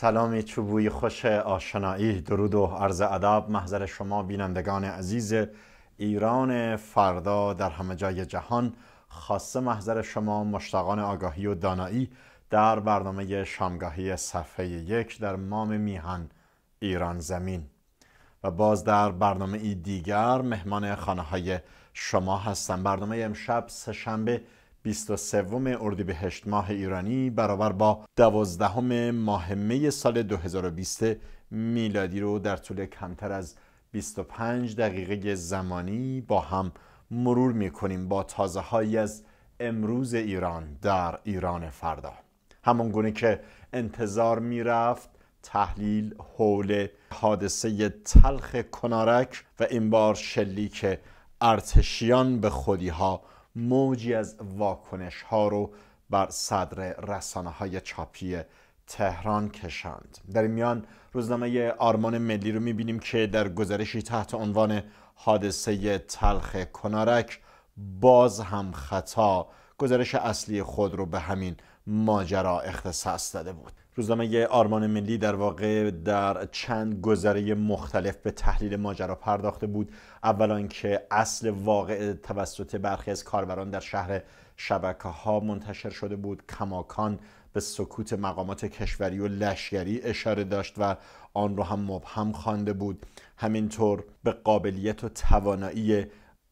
سلامی چوبوی خوش آشنایی درود و عرض ادب. محضر شما بینندگان عزیز ایران فردا در همه جای جهان. خاصه محضر شما مشتاقان آگاهی و دانایی. در برنامه شامگاهی صفحه یک در مام میهن ایران زمین. و باز در برنامه ای دیگر مهمان خانه های شما هستم. برنامه امشب سهشنبه 23 اردیبهشت ماه ایرانی برابر با دوازدهم ماه می سال 2020 میلادی رو در طول کمتر از 25 دقیقه زمانی با هم مرور می‌کنیم با تازه هایی از امروز ایران در ایران فردا. همون گونه که انتظار می‌رفت تحلیل حول حادثه تلخ کنارک و این بار شلیک ارتشیان به خودی ها موجی از واکنش ها رو بر صدر رسانه های چاپی تهران کشاند. در این میان روزنامه آرمان ملی رو می‌بینیم که در گزارشی تحت عنوان حادثه تلخ کنارک باز هم خطا گزارش اصلی خود رو به همین ماجرا اختصاص داده بود. روزنامه آرمان ملی در واقع در چند گذره مختلف به تحلیل ماجرا پرداخته بود. اولا که اصل واقع توسط برخی از کاربران در شهر شبکه ها منتشر شده بود. کماکان به سکوت مقامات کشوری و لشکری اشاره داشت و آن رو هم مبهم خوانده بود. همینطور به قابلیت و توانایی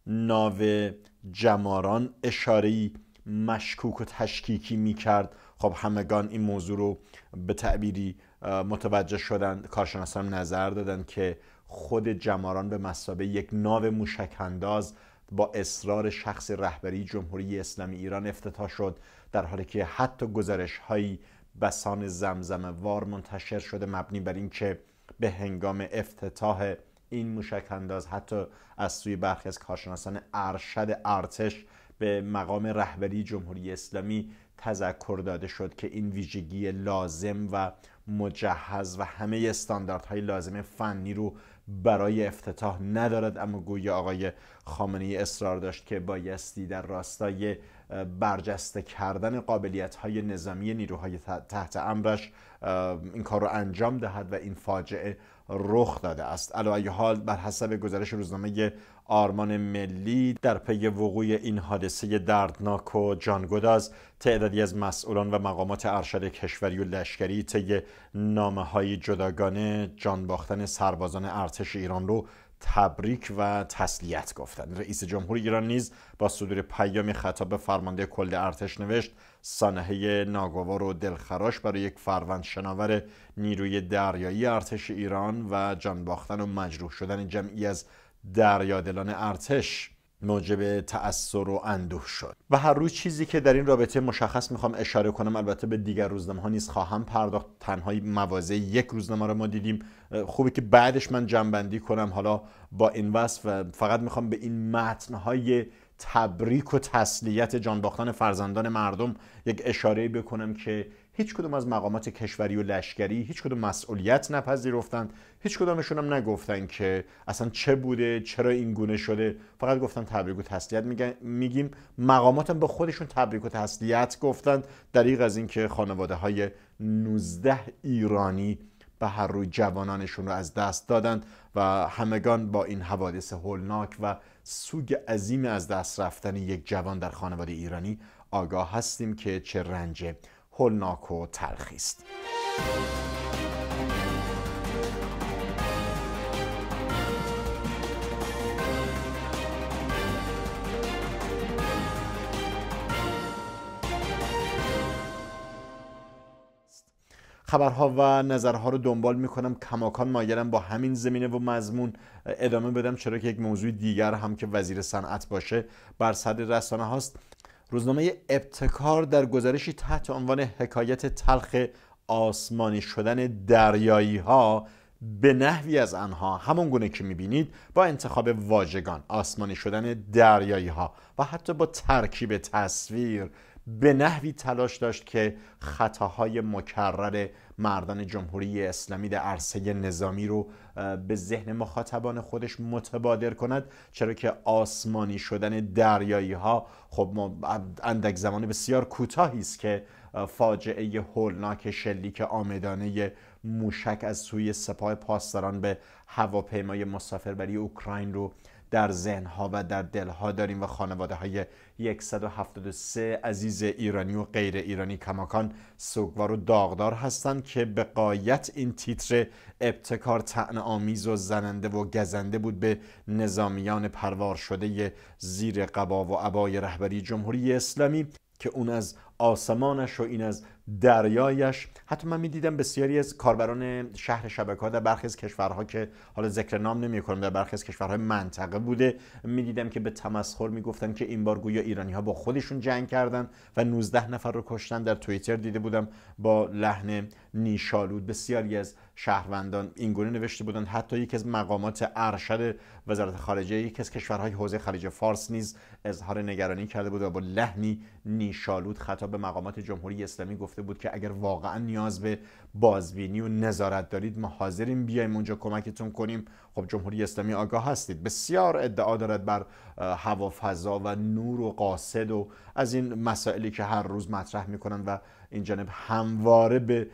ناو جماران اشاره مشکوک و تشکیکی می کرد خب همگان این موضوع رو به تعبیری متوجه شدن کارشناسان نظر دادن که خود جماران به مسابه یک ناو موشک انداز با اصرار شخص رهبری جمهوری اسلامی ایران افتتاح شد در حالی که حتی گزارش هایی بسان زمزم وار منتشر شده مبنی بر اینکه به هنگام افتتاح این موشک انداز حتی از سوی برخی از کارشناسان ارشد ارتش به مقام رهبری جمهوری اسلامی تذکر داده شد که این ویژگی لازم و مجهز و همه استانداردهای لازم فنی رو برای افتتاح ندارد. اما گویا آقای خامنه‌ای اصرار داشت که بایستی در راستای برجسته کردن قابلیت های نظامی نیروهای تحت امرش این کار رو انجام دهد و این فاجعه رخ داده است. علاوه حال بر حسب گزارش روزنامه آرمان ملی در پی وقوع این حادثه دردناک و جانگداز تعدادی از مسئولان و مقامات ارشد کشوری و لشکری طی نامه های جداگانه جان باختن سربازان ارتش ایران رو تبریک و تسلیت گفتند. رئیس جمهور ایران نیز با صدور پیامی خطاب به فرمانده کل ارتش نوشت سانحه ناگوار و دلخراش برای یک فروند شناور نیروی دریایی ارتش ایران و جان باختن و مجروح شدن جمعی از دریادلان ارتش موجب تأثیر و اندوه شد. و هر روز چیزی که در این رابطه مشخص می‌خوام اشاره کنم البته به دیگر روزنامه ها نیز خواهم پرداخت. تنهای موازه یک روزنامه رو ما دیدیم. خوبه که بعدش من جنبندی کنم. حالا با این وصف فقط می‌خوام به این متنهای تبریک و تسلیت جان باختن فرزندان مردم یک اشاره بکنم که هیچ کدوم از مقامات کشوری و لشکری هیچ کدوم مسئولیت نپذیرفتند. هیچ کدومشون هم نگفتن که اصلا چه بوده چرا این گونه شده. فقط گفتن تبریک و تسلیت میگیم. مقامات هم به خودشون تبریک و تسلیت گفتند دریغ از اینکه خانواده های 19 ایرانی به هر روی جوانانشون رو از دست دادند و همگان با این حوادث هولناک و سوگ عظیم از دست رفتن یک جوان در خانواده ایرانی آگاه هستیم که چه رنج هولناک و تلخی است. خبرها و نظرها رو دنبال می‌کنم. کماکان مایلم با همین زمینه و مضمون ادامه بدم چرا که یک موضوع دیگر هم که وزیر صنعت باشه بر صدر رسانه هاست. روزنامه ابتکار در گزارشی تحت عنوان حکایت تلخ آسمانی شدن دریایی ها به نحوی از آنها همون گونه که می‌بینید با انتخاب واژگان آسمانی شدن دریایی ها و حتی با ترکیب تصویر به نحوی تلاش داشت که خطاهای مکرر مردان جمهوری اسلامی در عرصه نظامی رو به ذهن مخاطبان خودش متبادر کند. چرا که آسمانی شدن دریایی ها خب ما اندک زمان بسیار کوتاهی است که فاجعه هولناک شلیک آمدانه موشک از سوی سپاه پاسداران به هواپیمای مسافربری اوکراین رو در ذهنها و در دلها داریم و خانواده های 173 عزیز ایرانی و غیر ایرانی کماکان سوگوار و داغدار هستند که به قایت این تیتر ابتکار تعن آمیز و زننده و گزنده بود به نظامیان پروار شده زیر قبا و عبای رهبری جمهوری اسلامی که اون از آسمانش و این از دریایش. حتی من می‌دیدم بسیاری از کاربران شهر شبکه ها در برخی از کشورها که حالا ذکر نام نمی کنم در برخی از کشورهای منطقه بوده می‌دیدم که به تمسخر می‌گفتن که این بار گویا ایرانی ها با خودشون جنگ کردن و 19 نفر رو کشتن. در توییتر دیده بودم با لحن نیشالود. بسیاری از شهروندان اینگونه نوشته بودند حتی یکی از مقامات ارشد وزارت خارجه یکی از کشورهای حوزه خلیج فارس نیز اظهار نگرانی کرده بود و با لحنی نیشالود خطاب به مقامات جمهوری اسلامی گفته بود که اگر واقعا نیاز به بازبینی و نظارت دارید ما حاضریم بیایم اونجا کمکتون کنیم. خب جمهوری اسلامی آگاه هستید. بسیار ادعا دارد بر هوافضا و نور و قاصد و از این مسائلی که هر روز مطرح می‌کنن و این جانب همواره به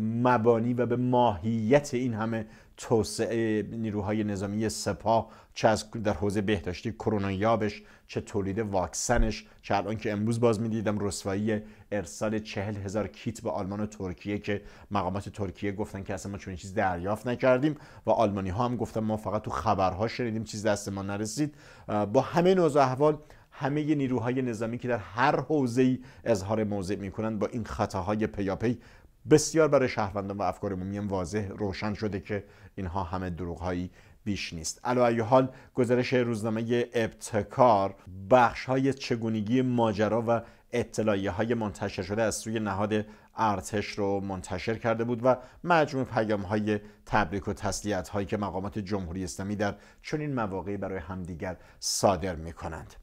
مبانی و به ماهیت این همه توسعه نیروهای نظامی سپاه چه از در حوزه بهداشتی کرونا یابش چه تولید واکسنش چه الان که امروز باز می‌دیدم رسوایی ارسال چهل هزار کیت به آلمان و ترکیه که مقامات ترکیه گفتن که اصلا ما چون چیز دریافت نکردیم و آلمانی ها هم گفتن ما فقط تو خبرها شنیدیم چیز دست ما نرسید. با همه نوع احوال همه نیروهای نظامی که در هر حوزه‌ای اظهار موضع می‌کنن با این خطاهای پیاپی بسیار برای شهروندان و افکار عمومی واضح روشن شده که اینها همه دروغهایی بیش نیست. علا حال گزارش روزنامه ابتکار بخش های چگونگی ماجرا و اطلاعیه های منتشر شده از سوی نهاد ارتش رو منتشر کرده بود و مجموع پیام های تبریک و تسلیت هایی که مقامات جمهوری اسلامی در چنین مواقعی برای همدیگر صادر می کنند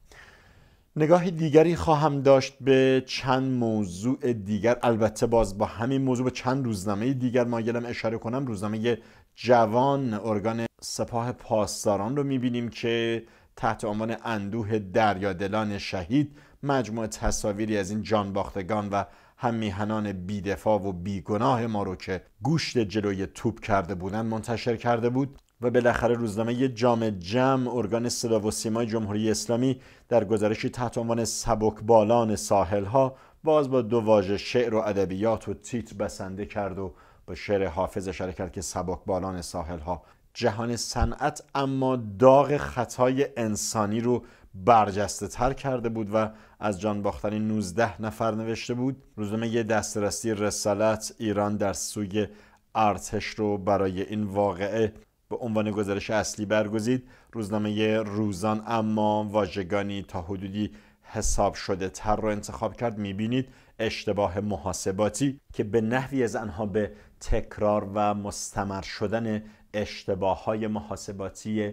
نگاه دیگری خواهم داشت به چند موضوع دیگر. البته باز با همین موضوع به چند روزنامه دیگر مایلم اشاره کنم. روزنامه جوان ارگان سپاه پاسداران رو می‌بینیم که تحت عنوان اندوه دریادلان شهید مجموع تصاویری از این جانباختگان و هم میهنان بیدفاع و بیگناه ما رو که گوشت جلوی توپ کرده بودن منتشر کرده بود. و بالاخره روزنامه جام جم ارگان صدا و سیمای جمهوری اسلامی در گزارشی تحت عنوان سبکبالان ساحل ها باز با دو واژه شعر و ادبیات و تیتر بسنده کرد و با شعر حافظ اشاره کرد که سبکبالان ساحل ها جهان صنعت اما داغ خطای انسانی رو برجسته تر کرده بود و از جان باختن 19 نفر نوشته بود. روزنامه دسترسی رسالت ایران در سوی ارتش رو برای این واقعه به عنوان گزارش اصلی برگزید. روزنامه روزان اما واژگانی تا حدودی حساب شده تر رو انتخاب کرد. می‌بینید اشتباه محاسباتی که به نحوی از آنها به تکرار و مستمر شدن اشتباه های محاسباتی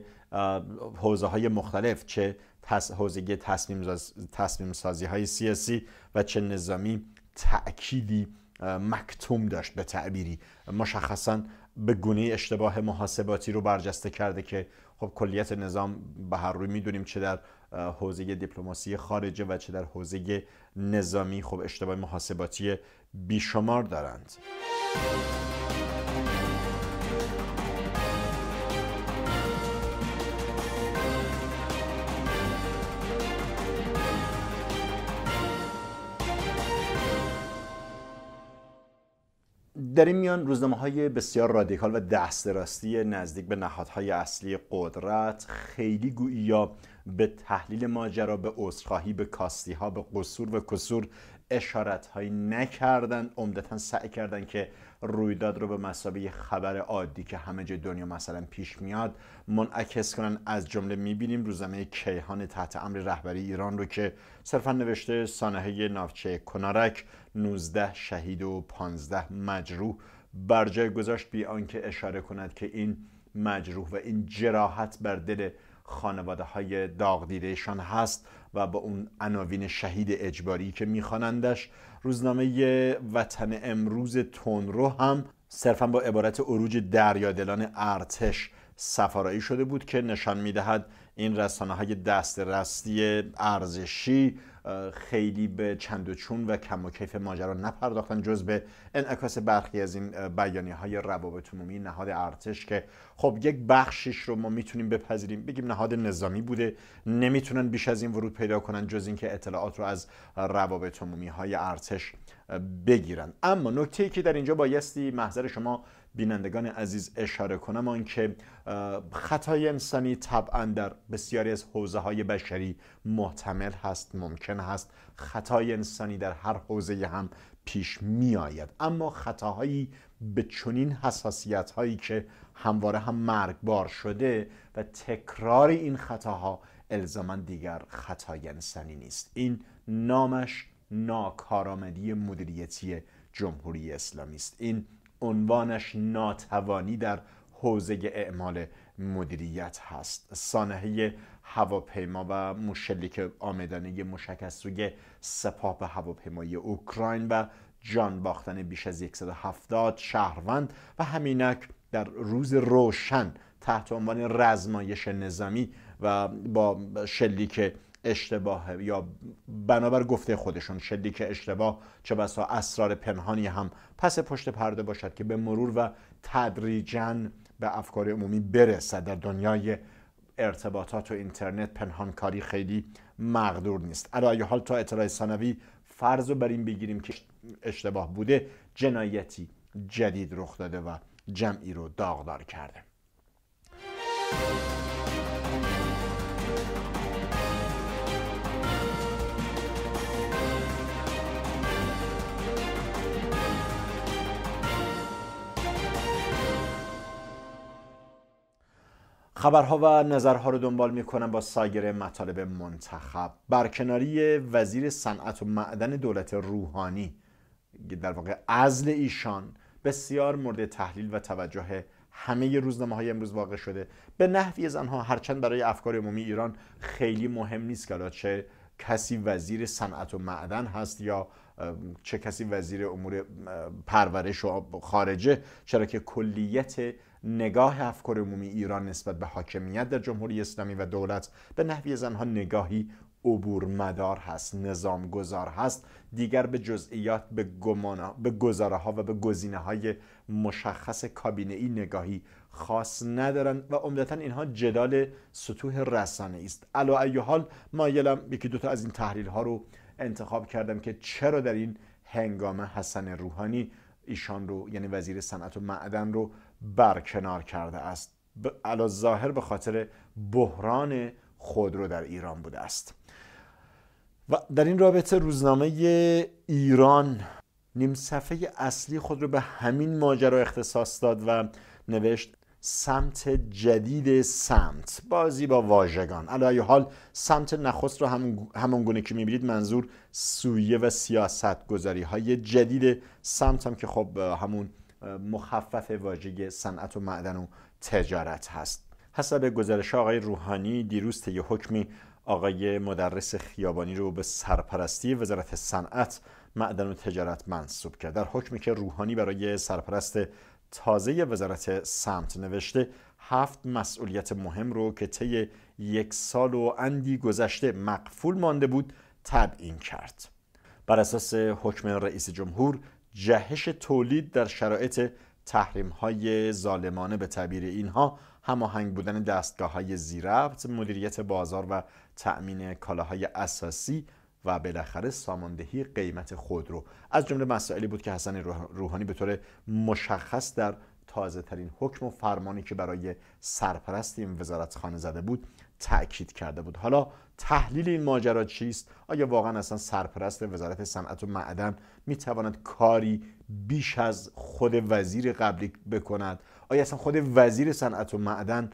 حوزه های مختلف چه حوزه تصمیم, تصمیم سازی های سیاسی و چه نظامی تأکیدی مکتوم داشت به تعبیری. مشخصا به گونه اشتباه محاسباتی رو برجسته کرده که خب کلیت نظام به هر روی می‌دونیم چه در حوزه دیپلماسی خارجه و چه در حوزه نظامی خب اشتباه محاسباتی بیشمار دارند. در این میان روزنامه های بسیار رادیکال و دست راستی نزدیک به نهادهای اصلی قدرت خیلی گویی به تحلیل ماجرا به عذرخواهی به کاستی ها به قصور و کسور اشارت هایی نکردن. عمدتا سعی کردن که رویداد رو به مسابقه خبر عادی که همه جای دنیا مثلا پیش میاد منعکس کنن. از جمله می‌بینیم روزنامه کیهان تحت امر رهبری ایران رو که صرفا نوشته سانحه نافچه کنارک 19 شهید و 15 مجروح. بر جای گذاشت بی آنکه اشاره کند که این مجروح و این جراحت بر دل خانواده های داغ دیدهشان هست و با اون عناوین شهید اجباری که میخوانندش روزنامه وطن امروز تونرو هم صرفا با عبارت عروج دریادلان ارتش سفارایی شده بود که نشان می‌دهد این رسانه های دست رستی ارزشی خیلی به چند و چون و کم و کیف ماجرا نپرداختن جز به انعکاس برخی از این بیانی های روابط عمومی. نهاد ارتش که خب یک بخشش رو ما می‌تونیم بپذیریم. بگیم نهاد نظامی بوده. نمی‌تونن بیش از این ورود پیدا کنن جز اینکه اطلاعات رو از روابط عمومی های ارتش بگیرن. اما نکته ای که در اینجا بایستی محضر شما بینندگان عزیز اشاره کنم آن که خطای انسانی طبعا در بسیاری از حوزه های بشری محتمل هست ممکن هست خطای انسانی در هر حوزه هم پیش می آید اما خطاهایی به چنین حساسیت هایی که همواره هم مرگبار شده و تکرار این خطاها الزاما دیگر خطای انسانی نیست. این نامش ناکارآمدی مدیریتی جمهوری اسلامی است. این عنوانش ناتوانی در حوزه اعمال مدیریت هست. سانحه هواپیما و مشلیک آمدانه مشکست روی سپاه به هواپیمای اوکراین و جان باختن بیش از 170 شهروند و همینک در روز روشن تحت عنوان رزمایش نظامی و با شلیک اشتباه یا بنابر گفته خودشون شلیک اشتباه چه بسا اسرار پنهانی هم پس پشت پرده باشد که به مرور و تدریجا به افکار عمومی برسد. در دنیای ارتباطات و اینترنت پنهانکاری خیلی مقدور نیست. علی حال تا اطلاع ثانوی فرض رو بر این بگیریم که اشتباه بوده جنایتی جدید رخ داده و جمعی رو داغدار کرده. خبرها و نظرها رو دنبال می‌کنم با سایر مطالب منتخب. برکناری وزیر صنعت و معدن دولت روحانی در واقع ازل ایشان بسیار مورد تحلیل و توجه همه روزنامه های امروز واقع شده. به نحوی از آنها هرچند برای افکار عمومی ایران خیلی مهم نیست که چه کسی وزیر صنعت و معدن هست یا چه کسی وزیر امور پرورش و خارجه چرا که کلیت نگاه افکار عمومی ایران نسبت به حاکمیت در جمهوری اسلامی و دولت به نحوی زنها نگاهی عبور مدار هست نظام گذار هست. دیگر به جزئیات به, به گزاره ها و به گزینه های مشخص کابینه ای نگاهی خاص ندارن و عمدتا اینها جدال سطوح رسانه است. علا ای حال مایلم یکی دوتا از این تحلیل ها رو انتخاب کردم که چرا در این هنگامه حسن روحانی ایشان رو یعنی وزیر صنعت و معدن رو برکنار کرده است. علا ظاهر به خاطر بحران خودرو در ایران بوده است. و در این رابطه روزنامه ایران نیم صفحه اصلی خود رو به همین ماجرا اختصاص داد و نوشت سمت جدید سمت. بازی با واژگان. علی حال سمت نخست رو هم همون گونه که می‌بینید منظور سویه و سیاست گذاری های جدید سمت هم که خب همون مخفف واژه صنعت و معدن و تجارت هست. حسب گزارش آقای روحانی دیروز طی حکمی آقای مدرس خیابانی رو به سرپرستی وزارت صنعت معدن و تجارت منصوب کرد. در حکمی که روحانی برای سرپرست تازه وزارت سمت نوشته هفت مسئولیت مهم رو که طی یک سال و اندی گذشته مقفول مانده بود تبیین کرد. بر اساس حکم رئیس جمهور جهش تولید در شرایط تحریم های ظالمانه به تعبیر اینها هماهنگ بودن دستگاه های زیربط مدیریت بازار و تأمین کالاهای اساسی و بالاخره ساماندهی قیمت خودرو از جمله مسائلی بود که حسن روحانی به طور مشخص در تازه ترین حکم و فرمانی که برای سرپرست این وزارت خانه زده بود تأکید کرده بود. حالا تحلیل این ماجرا چیست؟ آیا واقعا اصلا سرپرست وزارت صنعت و معدن می‌تواند کاری بیش از خود وزیر قبلی بکند؟ آیا اصلا خود وزیر صنعت و معدن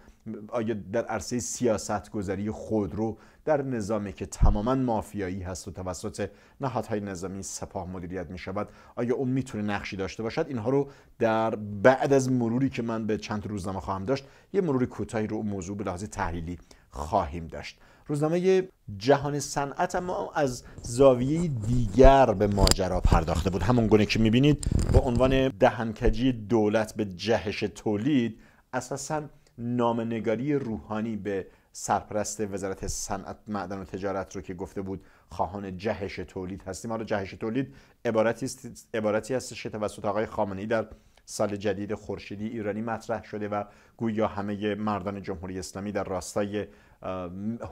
آیا در عرصه سیاست گذاری خودرو در نظامی که تماما مافیایی هست و توسط نهادهای نظامی سپاه مدیریت می شود آیا اون می‌تونه نقشی داشته باشد؟ اینها رو در بعد از مروری که من به چند روزنامه خواهم داشت یه مرور کوتاهی رو موضوع به لحاظ تحلیلی خواهیم داشت. روزنامه جهان صنعت اما از زاویه دیگر به ماجرا پرداخته بود. همون گونه که می‌بینید با عنوان دهنکجی دولت به جهش تولید اساسا نامنگاری روحانی به سرپرست وزارت صنعت معدن و تجارت رو که گفته بود خواهان جهش تولید هستیم. حالا جهش تولید عبارتی است عبارتی هستش که توسط آقای خامنه‌ای در سال جدید خورشیدی ایرانی مطرح شده و گویا همه مردان جمهوری اسلامی در راستای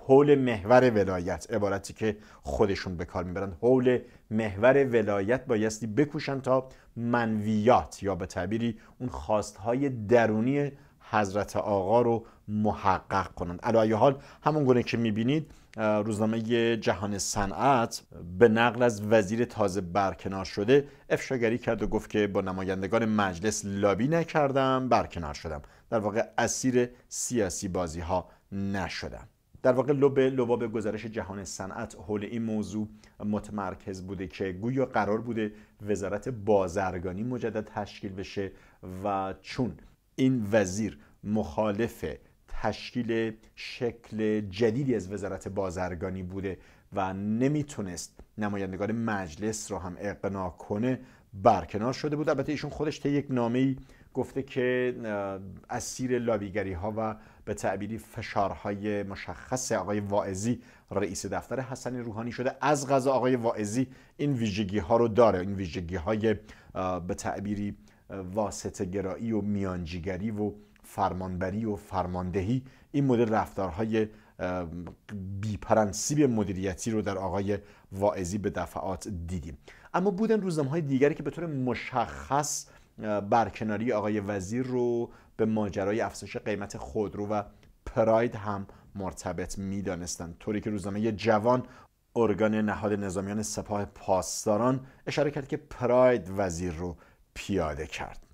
حول محور ولایت عبارتی که خودشون به کار می‌برند. حول محور ولایت بایستی بکوشن تا منویات یا به تعبیری اون خواستهای درونی حضرت آقا رو محقق کنند. علی حال همون گونه که می‌بینید روزنامه جهان صنعت به نقل از وزیر تازه برکنار شده افشاگری کرد و گفت که با نمایندگان مجلس لابی نکردم برکنار شدم. در واقع اسیر سیاسی بازی ها نشدم در واقع لب لباب گزارش جهان صنعت حول این موضوع متمرکز بوده که گویا قرار بوده وزارت بازرگانی مجدد تشکیل بشه و چون این وزیر مخالف تشکیل شکل جدیدی از وزارت بازرگانی بوده و نمی‌تونست نمایندگان مجلس رو هم اقناع کنه برکنار شده بود. البته ایشون خودش طی یک نامه گفته که اسیر لابیگری ها و به تعبیری فشارهای مشخص آقای واعظی رئیس دفتر حسنی روحانی شده. از غذا آقای واعظی این ویژگی ها رو داره. این ویژگی های به تعبیری واسطه گرایی و میانجیگری و فرمانبری و فرماندهی. این مدل رفتارهای بیپرنسیب مدیریتی رو در آقای واعظی به دفعات دیدیم. اما بودن روزنامه های دیگری که به طور مشخص برکناری آقای وزیر رو به ماجرای افزایش قیمت خودرو و پراید هم مرتبط می‌دانستند. طوری که روزنامه جوان ارگان نهاد نظامیان سپاه پاسداران اشاره کرد که پراید وزیر رو پیاده کرد.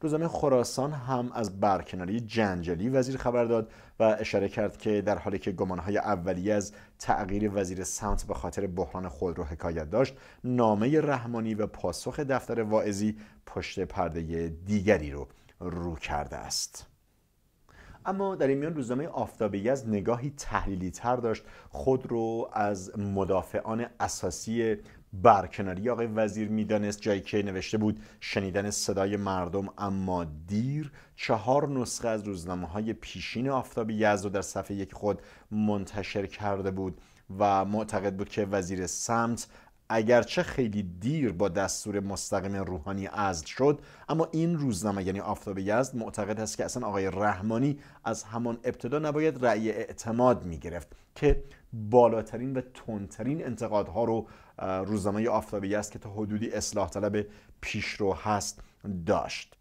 روزنامه خراسان هم از برکناری جنجالی وزیر خبر داد و اشاره کرد که در حالی که گمانهای اولیه از تغییر وزیر سمت به خاطر بحران خودرو حکایت داشت نامه رحمانی و پاسخ دفتر واعظی پشت پرده دیگری رو رو کرده است. اما در این میان روزنامه آفتابی از نگاهی تحلیلی تر داشت خود رو از مدافعان اساسی برکناری آقای وزیر می‌دانست جایی که نوشته بود شنیدن صدای مردم اما دیر چهار نسخه از روزنامه های پیشین آفتاب یزد رو در صفحه یک خود منتشر کرده بود و معتقد بود که وزیر سمت اگرچه خیلی دیر با دستور مستقیم روحانی عزل شد اما این روزنامه یعنی آفتاب یزد معتقد است که اصلا آقای رحمانی از همان ابتدا نباید رأی اعتماد می گرفت که بالاترین و تندترین انتقادها رو روزنامه آفتابی است که تا حدودی اصلاح طلب پیشرو هست داشت.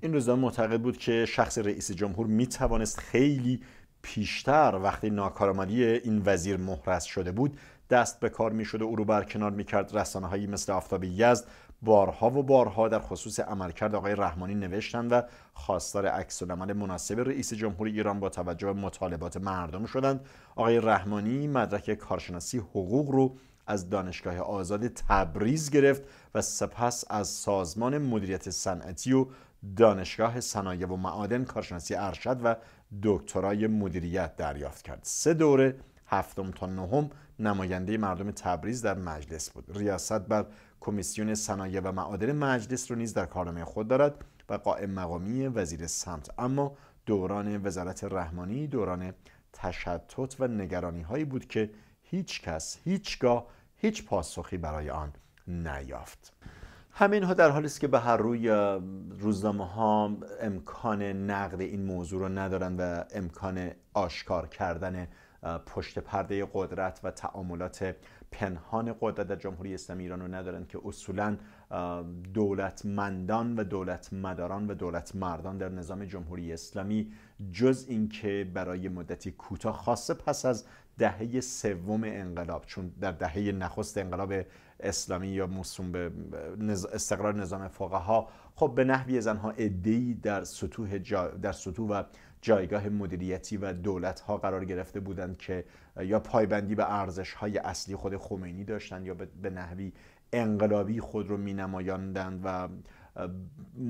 این روزنامه معتقد بود که شخص رئیس جمهور می توانست خیلی پیشتر وقتی ناکارآمدی این وزیر محرز شده بود دست به کار می شده او رو برکنار می کرد رسانه هایی مثل آفتاب یزد بارها و بارها در خصوص عملکرد آقای رحمانی نوشتند و خواستار عکس العمل مناسب رئیس جمهور ایران با توجه به مطالبات مردم شدند. آقای رحمانی مدرک کارشناسی حقوق رو از دانشگاه آزاد تبریز گرفت و سپس از سازمان مدیریت صنعتی و دانشگاه صنایع و معادن کارشناسی ارشد و دکترای مدیریت دریافت کرد. سه دوره هفتم تا نهم نماینده مردم تبریز در مجلس بود. ریاست بر کمیسیون صنایع و معادن مجلس رو نیز در کارنامه خود دارد و قائم مقامی وزیر سمت. اما دوران وزارت رحمانی دوران تشتت و نگرانی هایی بود که هیچ کس هیچگاه هیچ پاسخی برای آن نیافت. همین ها در حالی است که به هر روی روزنامه ها امکان نقد این موضوع رو ندارند و امکان آشکار کردن پشت پرده قدرت و تعاملات پنهان قدرت در جمهوری اسلامی ایران رو ندارند که اصولا دولتمندان و دولتمداران و دولتمردان در نظام جمهوری اسلامی جز اینکه برای مدتی کوتاه خاصه پس از دهه سوم انقلاب چون در دهه نخست انقلاب اسلامی یا موسوم به استقرار نظام فقها خب به نحوی زنها ادهی در سطوح در سطوح و جایگاه مدیریتی و دولت ها قرار گرفته بودند که یا پایبندی به ارزش های اصلی خود خمینی داشتند یا به نحوی انقلابی خود رو می نمایاندند و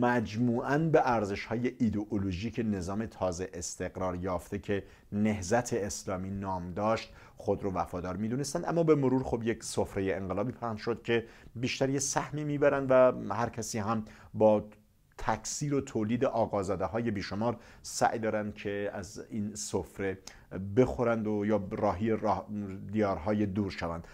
مجموعاً به ارزش های ایدئولوژیک نظام تازه استقرار یافته که نهزت اسلامی نام داشت خود رو وفادار می‌دونستند. اما به مرور خب یک سفره انقلابی پهن شد که بیشتر یه سهمی می‌برند و هر کسی هم با تکثیر و تولید آقازاده های بیشمار سعی دارند که از این سفره بخورند و یا راهی راه دیارهای دور شوند.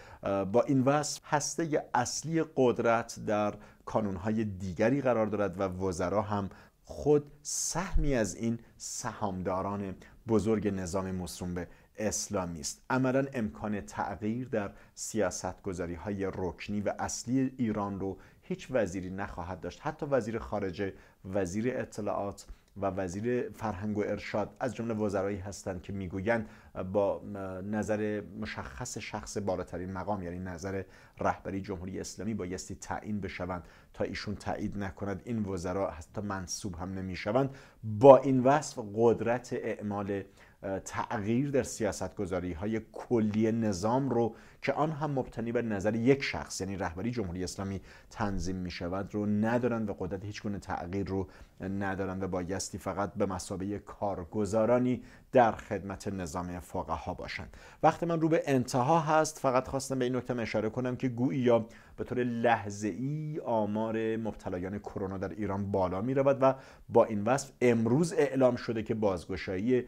با این وصف هسته اصلی قدرت در کانونهای دیگری قرار دارد و وزرا هم خود سهمی از این سهامداران بزرگ نظام مصروم به اسلامی است. عملا امکان تغییر در سیاست گذاری های رکنی و اصلی ایران رو هیچ وزیری نخواهد داشت. حتی وزیر خارجه وزیر اطلاعات و وزیر فرهنگ و ارشاد از جمله وزرایی هستند که می‌گویند با نظر مشخص شخص بالاترین مقام یعنی نظر رهبری جمهوری اسلامی بایستی تعیین بشوند تا ایشون تایید نکند. این وزرا حتی منصوب هم نمی‌شوند. با این وصف قدرت اعمال تغییر در سیاست گذاری های کلی نظام رو که آن هم مبتنی بر نظر یک شخص یعنی رهبری جمهوری اسلامی تنظیم می شود رو ندارند و قدرت هیچ گونه تغییر رو ندارند و بایستی فقط به مسابقه کارگزارانی در خدمت نظام فقها باشند. وقتی من رو به انتها هست فقط خواستم به این نکته اشاره کنم که گویی یا به طور لحظه ای آمار مبتلایان کرونا در ایران بالا می رود و با این وصف امروز اعلام شده که بازگشایی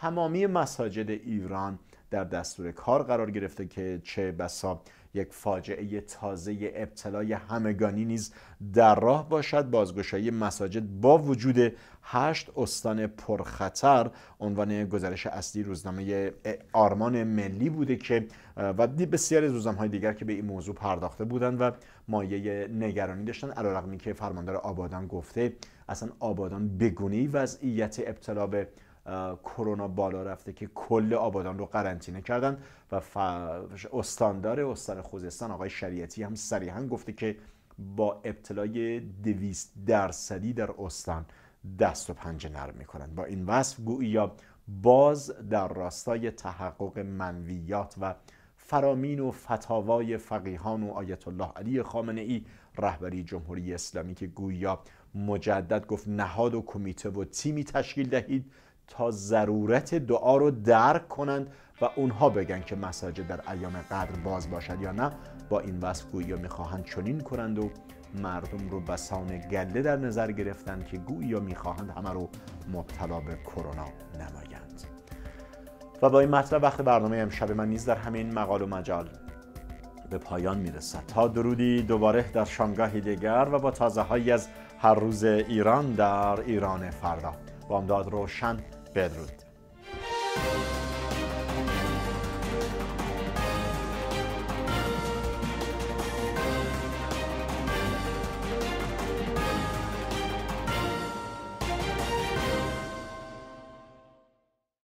تمامی مساجد ایران در دستور کار قرار گرفته که چه بسا یک فاجعه تازه ابتلای همگانی نیز در راه باشد. بازگشایی مساجد با وجود هشت استان پرخطر عنوان گزارش اصلی روزنامه آرمان ملی بوده که و بسیاری از های دیگر که به این موضوع پرداخته بودند و مایه نگرانی داشتن علیرغم که فرماندار آبادان گفته اصلا آبادان بگونه وضعیت ابتلا به کرونا بالا رفته که کل آبادان رو قرنطینه کردن و استاندار استان خوزستان آقای شریعتی هم صریحا گفته که با ابتلای دویست درصدی در استان دست و پنجه نرم می‌کنند با این وصف گویا باز در راستای تحقق منویات و فرامین و فتاوای فقیهان و آیت الله علی خامنه ای رهبری جمهوری اسلامی که گویا مجدد گفت نهاد و کمیته و تیمی تشکیل دهید تا ضرورت دعا رو درک کنند و اونها بگن که مساجد در ایام قدر باز باشد یا نه. با این وصف گویا می‌خواهند چنین کنند و مردم رو بسان گله در نظر گرفتند که گویا می‌خواهند همه رو مبتلا به کرونا نمایند. و با این مطلب وقت برنامه امشب من نیز در همین مقال و مجال به پایان می‌رسد. تا درودی دوباره در شانگاهی دیگر و با تازه هایی از هر روز ایران در ایران فردا. بامداد روشن Pedro.